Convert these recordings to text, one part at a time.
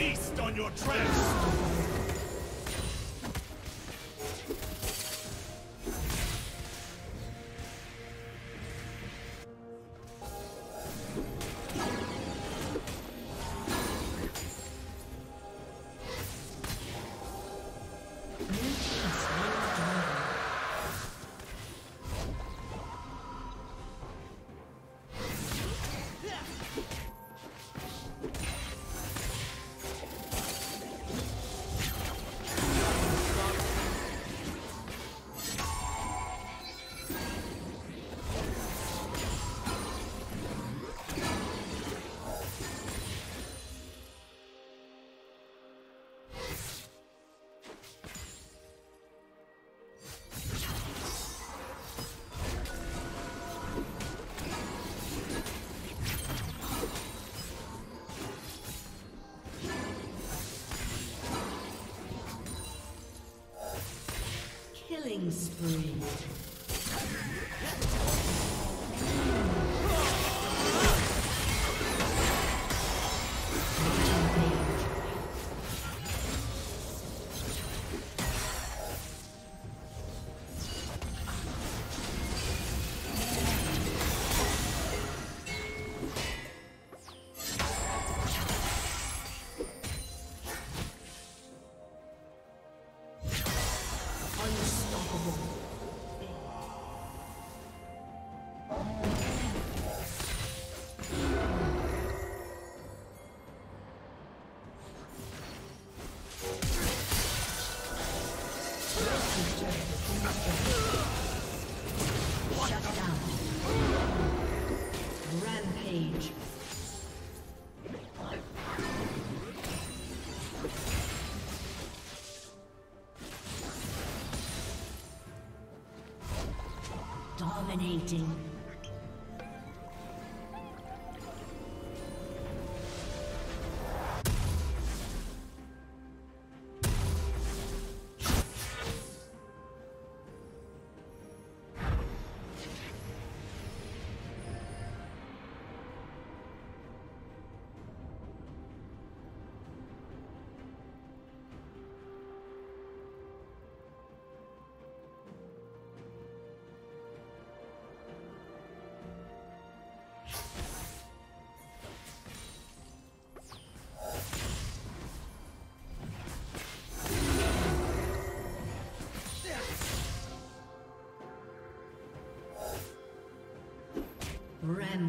Feast on your trash! Killing spree. Dominating.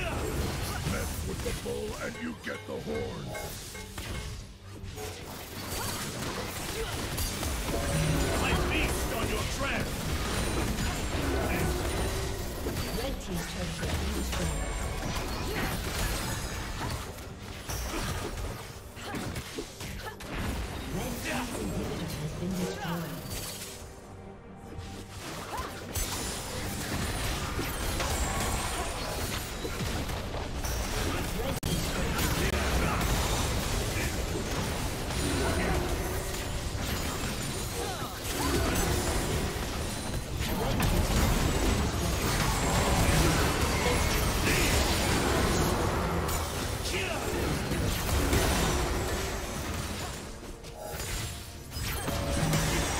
Mess with the bull and you get the horn. My beast on your trap. Red team's.